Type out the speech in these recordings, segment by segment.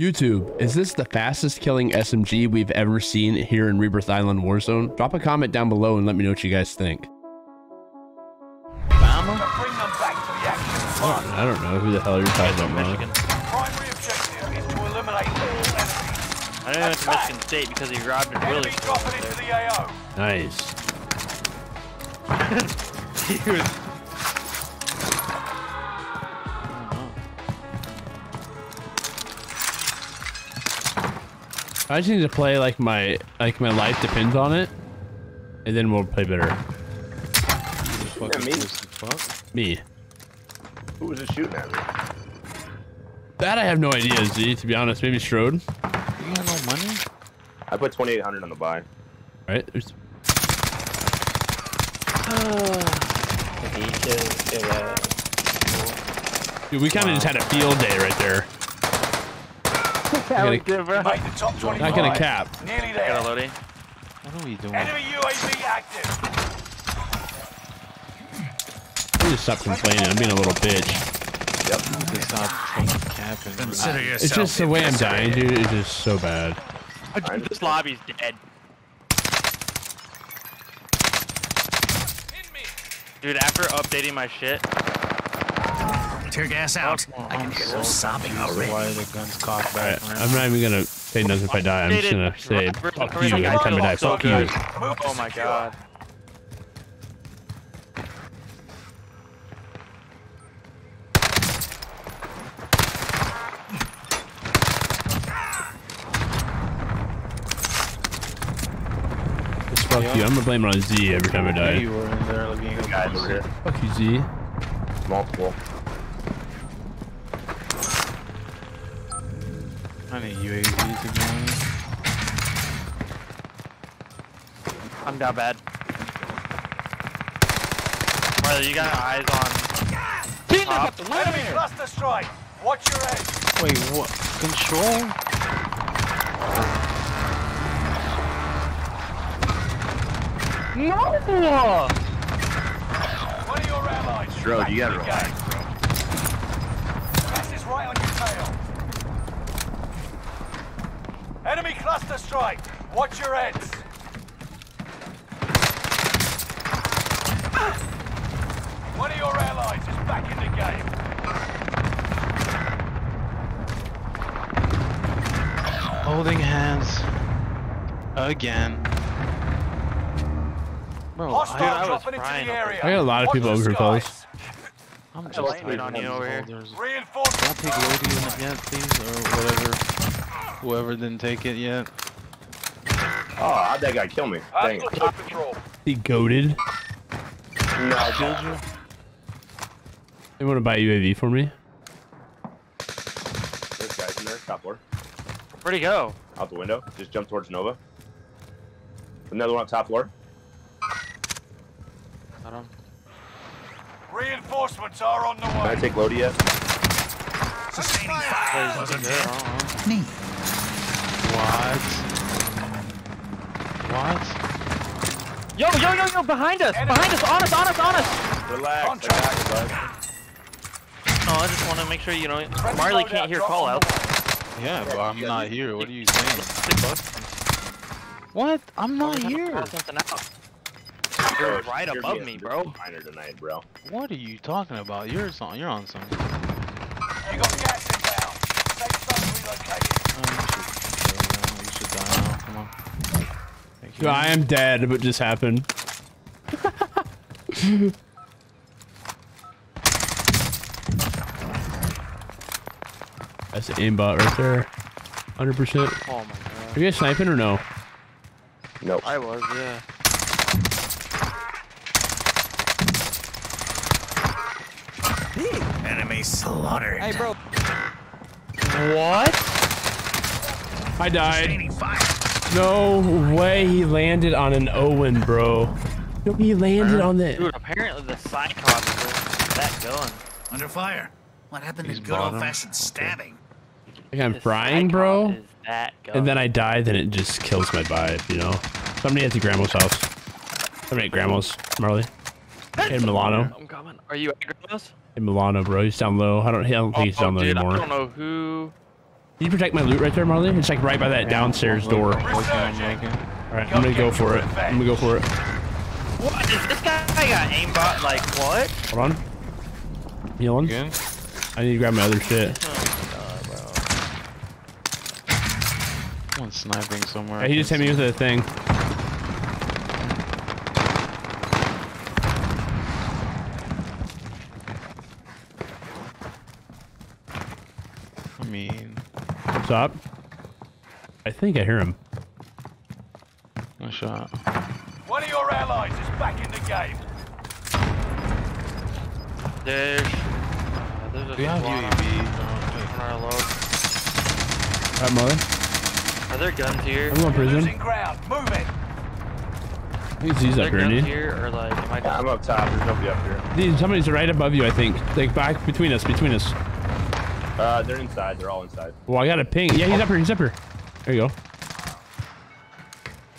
YouTube, is this the fastest killing SMG we've ever seen here in Rebirth Island Warzone? Drop a comment down below and let me know what you guys think. Bama? Bring them back to the action. I don't know who the hell you're talking about, man. Michigan. Primary objective is to eliminate all enemies. I know went Michigan State because he robbed a really Enemy dropping into the AO. Nice. he was. I just need to play like my like my life depends on it, and then we'll play better. Yeah, me. Me. Who was it shooting at me? That I have no idea, Z. To be honest, maybe Strode. You got no money? I put 2,800 on the buy. Right? There's- Dude, we kind of just had a field day right there. Not gonna, Made the top 25. not gonna cap. Nearly Got there. a loading. What are we doing? Enemy UAV active. Let just stop complaining. I'm being a little bitch. Just stop fucking capping. Consider yourself It's just the way I'm dying, dude. It's just so bad. This lobby's dead. Dude, after updating my shit, Tear gas out. I can hear them sobbing already. Why the guns cocked Alright, back? I'm not even gonna say nothing if I die. I'm just gonna say fuck you every time I die. So Fuck you. good. Move to Oh my secure. god. Just fuck you. I'm gonna blame it on Z every time I die. you were in there looking at Guys over here. Fuck you, Z. Multiple. I need UAVs again. I'm down bad. Marley, you got eyes on. top? Enemy cluster strike. Watch your head. Wait, what? Control? No! One of your allies. is Bro, you gotta the relax, game. Gas is right on your tail. Enemy cluster strike. Watch your heads. One of your allies is back in the game. Holding hands. Again. Bro, Hostile I was into the area. I got a lot of Watch people over here, skies. fellas. I'm just just waiting on you over here. Don't Reinforcements. take Lodi yet, please, or whatever. Whoever didn't take it yet. Oh, how'd that guy kill me? Dang. Hostile. He goaded. No, I killed you. They want to buy UAV for me. There's guys in there. Top floor. Where'd he go? Out the window. Just jump towards Nova. Another one on top floor. Got him. Reinforcements are on the way. Can I take Lodi yet? Sustaining fire. Wasn't I it? don't. Me. What? What? Yo, yo, yo, yo, behind us! Enemy. Behind us! On us, on us, on us! Relax. On track. relax. No, I just want to make sure you know. Friendly Marley can't hear drop call out. Yeah, but I'm not here. What are you saying? What? I'm not here. Something out. Bro, You're right you're above me, bro. Minor tonight, bro. What are you talking about? You're on. You're on something. You got gas inbound. Safe zone relocated. Oh, you should, you should die now. Come on. Thank you. Dude, I am dead. What just happened? That's an aimbot right there. 100%. Oh my god. Are you guys sniping or no? Nope. I was, yeah. Enemy slaughtered. Hey, bro. What? I died. No way he landed on an Owen, bro. No, he landed on the... Dude, apparently the Cyclops is that gun. Under fire. What happened to He's good bottom. old-fashioned stabbing? Like I'm The frying, bro. Is that gun. And then I die, then it just kills my vibe, you know? Somebody at the grandma's house. Somebody at grandma's, Marley. Hey, Milano. I'm coming. Are you at Grandma's? Hey, Milano, bro. He's down low. I don't, I don't think he's oh, down low Oh, dude, anymore. I don't know who. Can you protect my loot right there, Marley? It's like right by that downstairs door. I'm looking. All right, I'm gonna go for it. I'm gonna go for it. What is this guy got aimbot? Like what? Hold on. Healing. Again? I need to grab my other shit. Oh, Someone's sniping somewhere. Yeah, he just hit me with a thing. Mean, What's up? I think I hear him. no shot. One of your allies is back in the game. There's. Uh, there's a We have UAV. on our. Alright, Marley. Are there guns here? I'm going prison. Ground. Move it. He's, he's Are up there here, guns here or like am I yeah, I'm up top. There's nobody up here. These- Somebody's right above you, I think. Like back between us, between us. Uh, they're inside. They're all inside. Well, I got a ping. Yeah, he's up here. He's up here. There you go.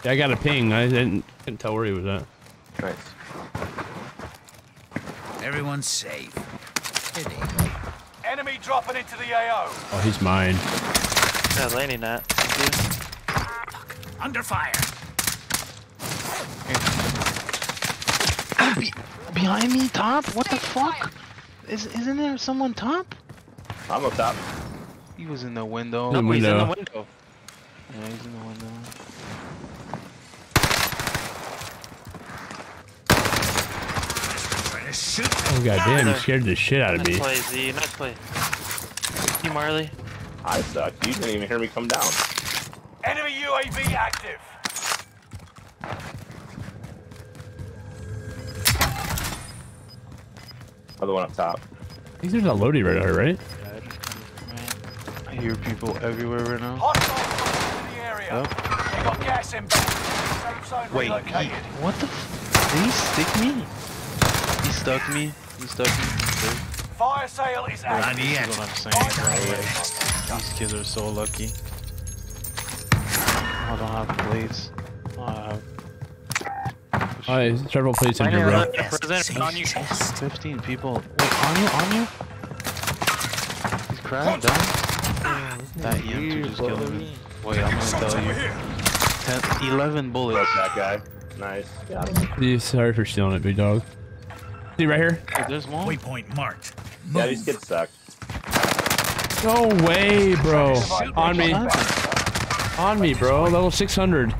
Yeah, I got a ping. I didn't couldn't tell where he was at. Nice. Everyone's safe. Enemy dropping into the AO. Oh, he's mine. yeah, landing that? Thank you. Under fire. Be behind me, top? What the fuck? Is isn't there someone top? I'm up top. He was in the window. The Oh, he's in the window. window. Yeah, he's in the window. Trying to shoot. Oh goddamn, he scared the shit out of Nice me. play, Z. Nice play. You, Marley. I suck. You didn't even hear me come down. Enemy UAV active. Other one up top. I think there's a loadie right there, right? I hear people everywhere right now. Hostiles in the area. Yep. We got gas inbound. Safe zone Wait, he, what the? F did he stick me? He stuck me. He stuck me. Fire sale is Not active. yet. That's what I'm saying. These kids are so lucky. I don't have plates. I have there's several plates in I here, bro. left the prison on you. 15 people. Wait, on you, on you? He's cracked down. That EM2 just killed me. Wait, I'm gonna tell you. 10, 11 bullets. Broke that guy. Nice. Got him. Yeah, Sorry for stealing it, big dog. See right here? Wait, there's one? Waypoint marked. Yeah, these kids suck. No way, bro. On me. On me, bro. Level 600.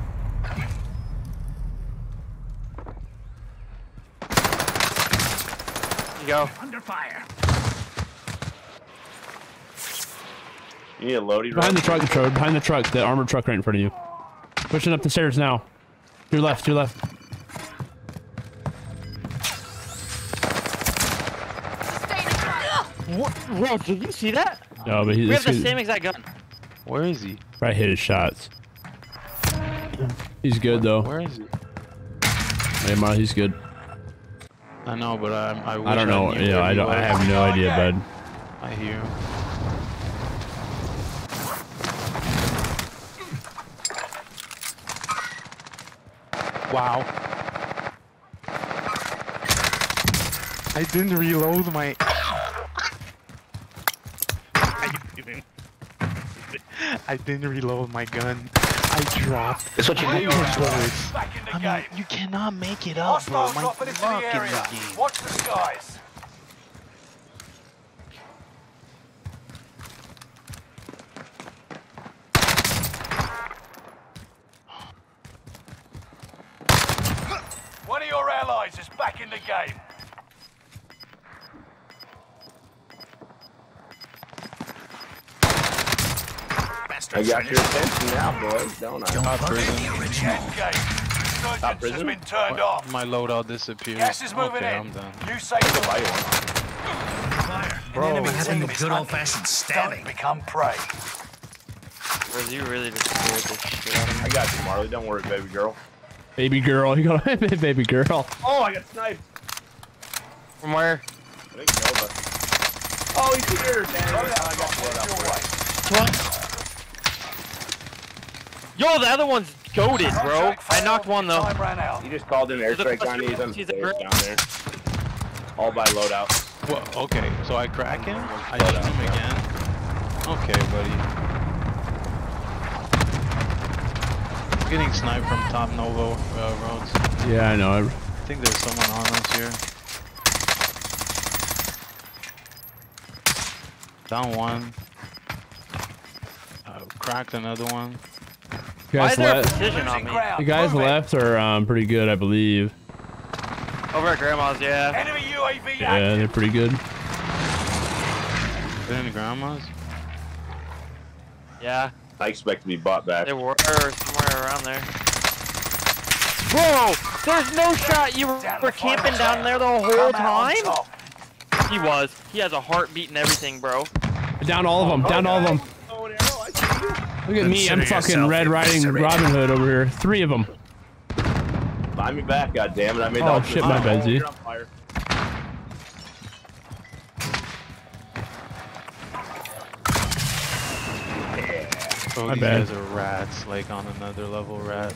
You go. Under fire. You need a loadie, Behind the truck, Trode. Behind the truck. The armored truck right in front of you. Pushing up the stairs now. To your left, to your left. What? Bro, did you see that? No, but he's We have the he's- same exact gun. Where is he? Right hit his shots. He's good though. Where is he? Hey, Marley, he's good. I know, but I, I I don't know. knew Yeah, I don't. I have no idea, bud. I hear him. Wow. I didn't reload my. I didn't reload my gun. I dropped. That's what you Enemy do. UAV back in the I mean, game. you cannot make it up, bro. My luck in area. this game. Watch the skies. One of your allies is back in the game. I got your attention now, boys, don't I? Don't forget prison. the original. Engage. Resurgence has prison? been turned off. My loadout disappeared. Gas is moving okay, in. I'm done. You say Buy one. Fire. Bro, An enemy having the Enemies good old-fashioned Don't stabbing. become prey. Bro, you really just scared the shit out of me. I got you, Marley. Don't worry, baby girl. Baby girl, you got a baby girl. Oh, I got sniped. From where? I think Nova. Oh, he's here, man. Oh, I got blood out Your for way. What? Yo, the other one's goaded, bro. I knocked one though. Time ran out. He just called in an airstrike on me. He's on the he's a stairs girl. down there. All by loadout. Well, okay, so I crack him, I shoot him again. Okay, buddy. Getting sniped from top Nova uh, roads. Yeah, I know. I think there's someone on us here. Down one. Uh, cracked another one. You Why guys is there a left. precision on Losing me? ground. Guys Move it. left are um, pretty good, I believe. Over at Grandma's, yeah. Enemy UAV Yeah, they're pretty good. They're in the grandma's. Yeah, I expect to be bought back. they were somewhere around there. Bro, there's no shot you were, Down to were the camping down there the whole Come out on time? Oh. He was. He has a heartbeat and everything, bro. Down all of them. Down all of them. Look at me. I'm fucking Red Riding. Robin Hood over here. Three of them. Buy me back, God damn it! I made Oh, shit, my bad, My these bad. guys are rats, like on another level rat.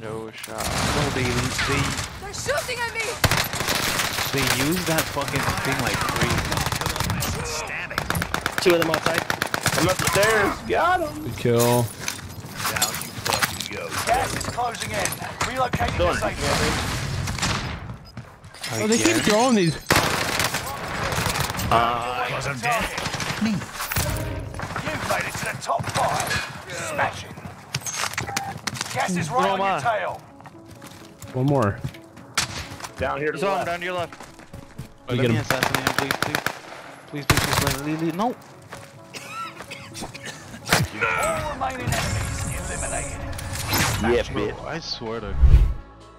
No shot. No, they they They're shooting at me! they use that fucking thing like crazy. Stabbing. Two of them outside. I'm upstairs. Got him. Good kill. Down you fucking go. Gas is closing in. Relocating the safe zone. Oh, they keep throwing these. Cause I'm dead. Me. You've made it to the top five. Smash it. Gas is hmm. right Throw on 'em your uh, tail. One more. Down here to You the left. down to your left. Wait, You let get me him. assassinate him, please, please. Please, please, please, let me leave. No. All remaining enemies eliminated. Yeah, bitch. I swear to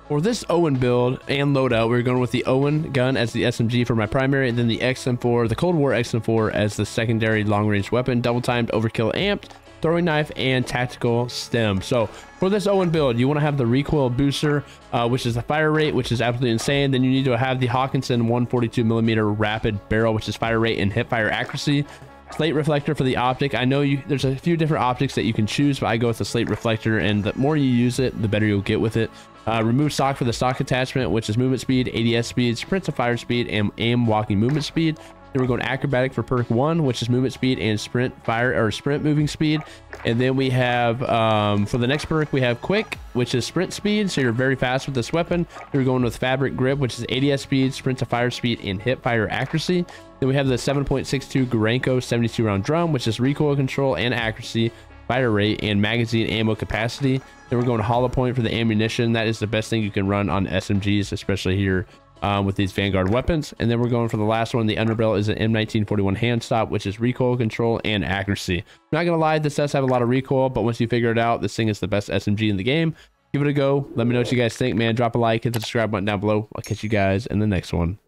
For this Owen build and loadout, we're going with the Owen gun as the SMG for my primary, and then the XM4, the Cold War XM4 as the secondary long-range weapon, double-timed, overkill amped, throwing knife, and tactical stim. So for this Owen build, you want to have the recoil booster, uh, which is the fire rate, which is absolutely insane. Then you need to have the Hawkinson 142 millimeter rapid barrel, which is fire rate and hip fire accuracy. Slate reflector for the optic. I know you there's a few different optics that you can choose, but I go with the slate reflector, and the more you use it, the better you'll get with it. Uh, remove stock for the stock attachment, which is movement speed, ADS speed, sprint to fire speed, and aim walking movement speed. Then we're going acrobatic for perk one, which is movement speed and sprint fire or sprint moving speed. And then we have um, for the next perk we have quick, which is sprint speed, so you're very fast with this weapon. Then we're going with fabric grip, which is ADS speed, sprint to fire speed, and hip fire accuracy. Then we have the 7.62 Gorenko 72 round drum, which is recoil control and accuracy, fire rate, and magazine ammo capacity. Then we're going hollow point for the ammunition. That is the best thing you can run on SMGs, especially here um, with these Vanguard weapons. And then we're going for the last one. The underbarrel is an M1941 hand stop, which is recoil control and accuracy. I'm not gonna lie, this does have a lot of recoil, but once you figure it out, this thing is the best SMG in the game. Give it a go. Let me know what you guys think, man. Drop a like, hit the subscribe button down below. I'll catch you guys in the next one.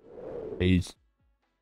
Peace.